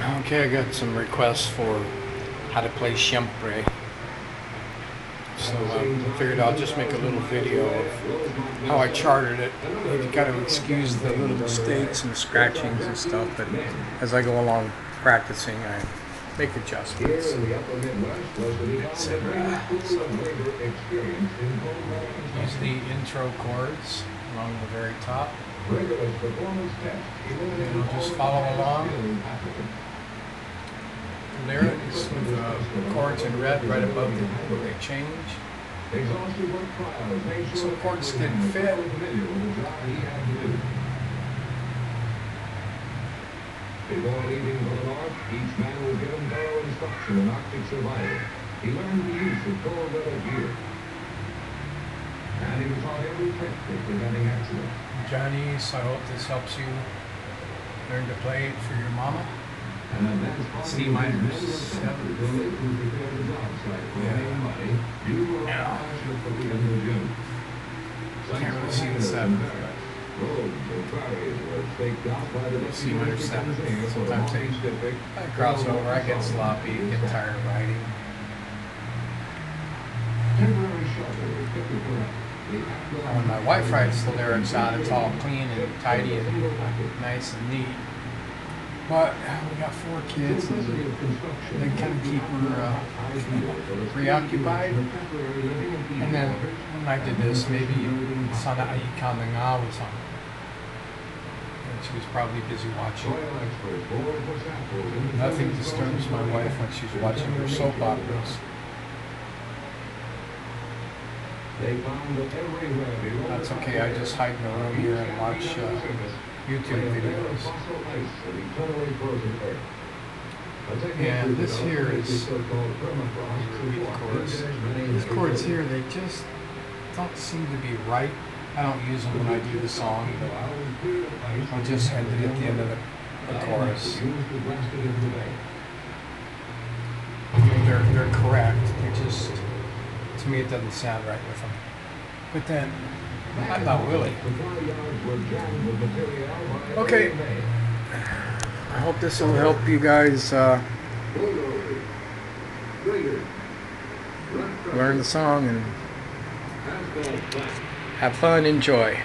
Okay, I got some requests for how to play Syempre. So um, I figured I'll just make a little video of how I charted it. You got to excuse the little mistakes and scratchings and stuff, but as I go along practicing, I make adjustments. Etc. Use the intro chords along the very top. And you'll just follow along. Lyrics with uh, chords in red right above them where they change. So chords didn't fit. Before leaving for the north, each man was given thorough instruction in Arctic survival. He learned the use of cold weather gear. And he was taught every trick for preventing accidents. Johnny's, I hope this helps you learn to play it for your mama. Job site for Yeah. Yeah. Can't really see the seven. Roads and quarries were staked out by the C minor seven. Sometimes Sometimes I cross over, I get sloppy, get tired of And When my wife writes the lyrics out, it's all clean and tidy and nice and neat. But uh, we got four kids and they kind of keep her uh, preoccupied. And then when I did this, maybe Sana Ay Ikaw Na Nga was on. And she was probably busy watching. Nothing disturbs my wife when she's watching her soap operas. That's okay, I just hide in the room here and watch uh, YouTube videos. And this here is the chords. These chords here, they just don't seem to be right. I don't use them when I do the song, but I'll just end it at the end of the, the chorus. They're, they're correct. They just, to me, it doesn't sound right with them. But then, I'm not Willie. Okay. I hope this will help you guys uh, learn the song and have fun, enjoy.